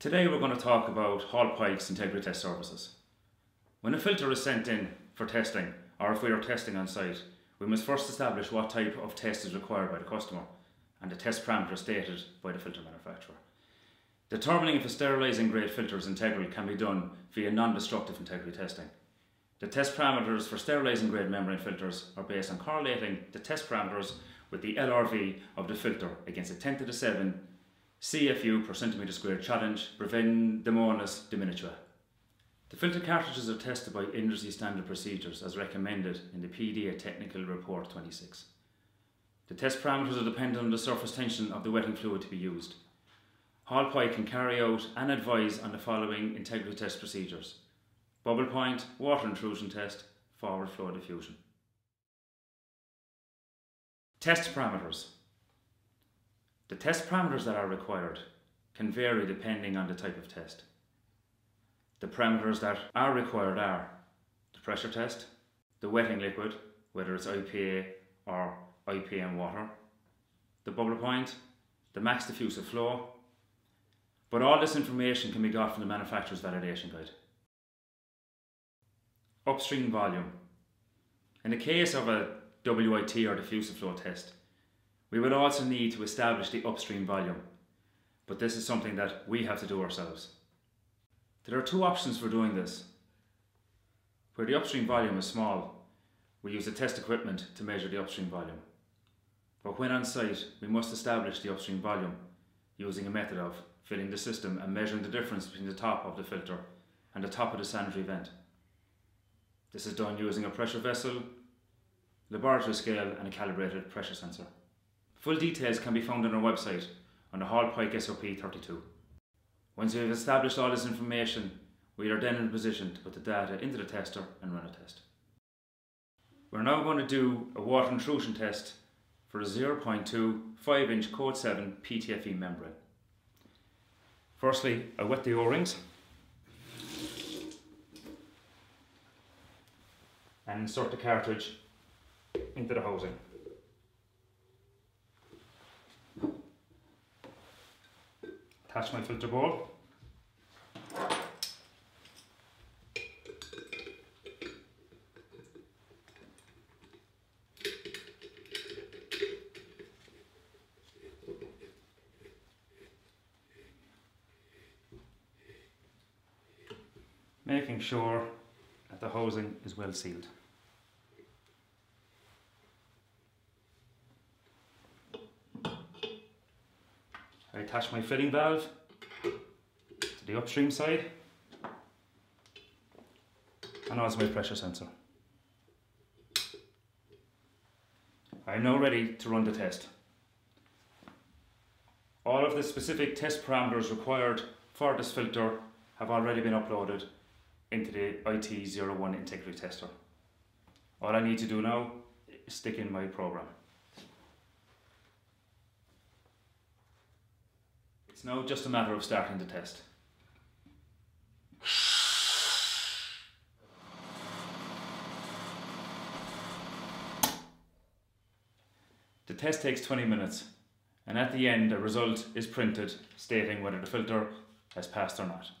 Today we're going to talk about Hall Pyke's integrity test services. When a filter is sent in for testing, or if we are testing on site, we must first establish what type of test is required by the customer and the test parameters stated by the filter manufacturer. Determining if a sterilising grade filter is integral can be done via non-destructive integrity testing. The test parameters for sterilising grade membrane filters are based on correlating the test parameters with the LRV of the filter against a 10 to the 7 CFU per centimetre squared challenge, Brevundimonas diminutiva. The filter cartridges are tested by industry standard procedures as recommended in the PDA Technical Report 26. The test parameters are dependent on the surface tension of the wetting fluid to be used. Hall can carry out and advise on the following integrity test procedures. Bubble point, water intrusion test, forward flow diffusion. Test parameters. The test parameters that are required can vary depending on the type of test. The parameters that are required are the pressure test, the wetting liquid, whether it's IPA or IPM water, the bubble point, the max diffusive flow, but all this information can be got from the manufacturer's validation guide. Upstream volume. In the case of a WIT or diffusive flow test, we would also need to establish the upstream volume, but this is something that we have to do ourselves. There are two options for doing this. Where the upstream volume is small, we use a test equipment to measure the upstream volume. But when on site, we must establish the upstream volume using a method of filling the system and measuring the difference between the top of the filter and the top of the sanitary vent. This is done using a pressure vessel, laboratory scale and a calibrated pressure sensor. Full details can be found on our website on the Hall Pyke SOP 32. Once we have established all this information, we are then in a position to put the data into the tester and run a test. We're now going to do a water intrusion test for a 0.2 5 inch code 7 PTFE membrane. Firstly, I wet the O-rings and insert the cartridge into the housing. Attach my filter bowl. Making sure that the housing is well sealed. I attach my filling valve to the upstream side and also my pressure sensor. I'm now ready to run the test. All of the specific test parameters required for this filter have already been uploaded into the IT01 integrity tester. All I need to do now is stick in my program. It's now just a matter of starting the test. The test takes 20 minutes and at the end a result is printed stating whether the filter has passed or not.